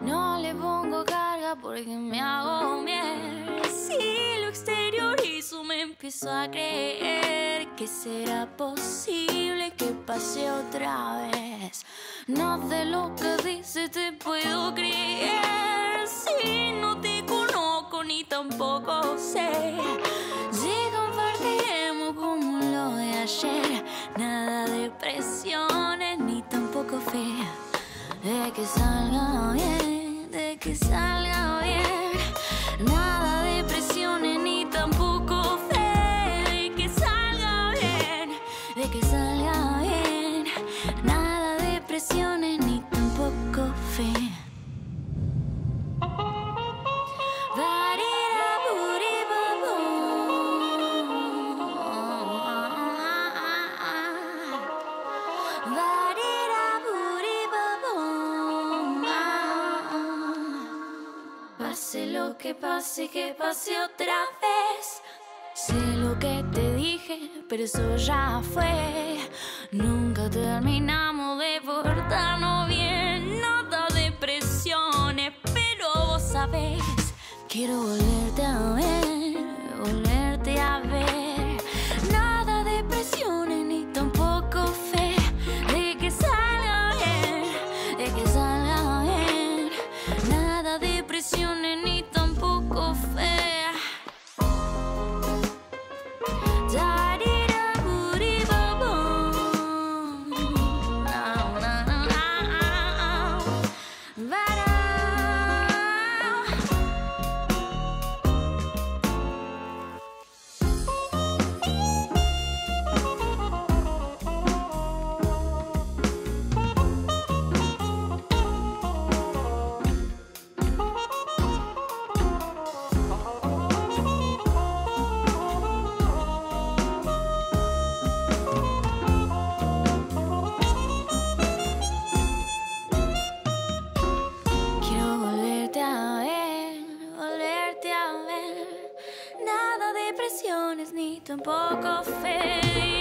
No le pongo carga porque me hago miel. Si lo exteriorizo, me empiezo a creer que será posible que pase otra vez. No de lo que dices te puedo creer. Si no te conozco ni tampoco sé. Si compartiremos como lo de ayer, nada de presiones ni tampoco fe. De que salga bien, de que salga bien. Nada de presiones ni tampoco fe. De que salga bien, de que salga lo que pase, que pase otra vez. Sé lo que te dije, pero eso ya fue. Nunca terminamos de portarnos bien. Nada de presiones, pero vos sabés. Quiero volverte a ver, volverte a ver. Nada de presiones ni tampoco fe. De que salga bien, de que salga bien. Nada de presiones presiones ni tampoco fe.